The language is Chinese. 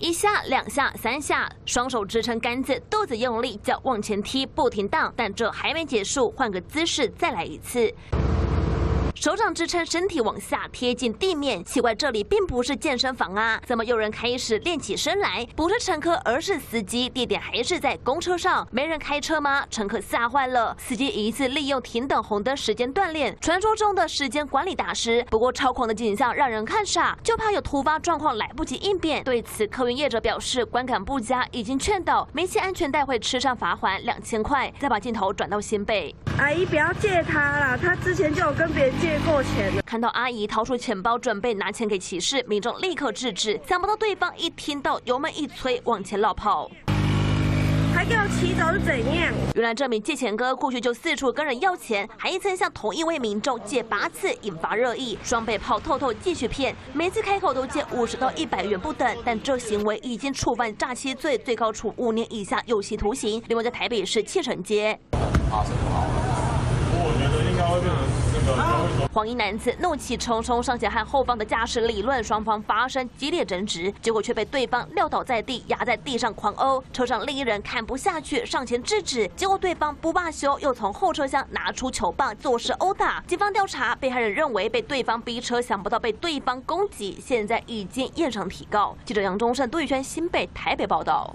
一下、两下、三下，双手支撑杆子，肚子用力，脚往前踢，不停荡。但这还没结束，换个姿势再来一次。手掌支撑身体往下贴近地面，奇怪，这里并不是健身房啊，怎么有人开始练起身来？不是乘客，而是司机，地点还是在公车上，没人开车吗？乘客吓坏了，司机一次利用停等红灯时间锻炼，传说中的时间管理大师。不过超狂的景象让人看傻，就怕有突发状况来不及应变。对此，客运业者表示观感不佳，已经劝导没系安全带会吃上罚款两千块。再把镜头转到新北，阿姨不要借他啦，他之前就有跟别人借。借过钱看到阿姨掏出钱包准备拿钱给骑士，民众立刻制止，想不到对方一听到油门一催，往前绕跑，还给我骑走是怎样？原来这名借钱哥过去就四处跟人要钱，还一曾向同一位民众借八次，引发热议。双倍炮透透继续骗，每次开口都借五十到一百元不等，但这行为已经触犯诈欺罪，最高处五年以下有期徒刑。另外在台北市七城街。我觉得应该会变成。黄衣男子怒气冲冲上前和后方的驾驶理论，双方发生激烈争执，结果却被对方撂倒在地，压在地上狂殴。车上另一人看不下去，上前制止，结果对方不罢休，又从后车厢拿出球棒，作势殴打。警方调查，被害人认为被对方逼车，想不到被对方攻击，现在已经验伤提告。记者杨忠胜、杜宇轩新北、台北报道。